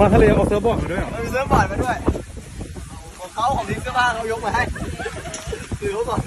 มาทะเลเอาเซิร์ฟบอร์ดมาด้วยเหรอ เรามีเสื้อบอร์ดมาด้วย ของเขาของทิ้งเสื้อผ้าเขายกมาให้ คือเขาก่อน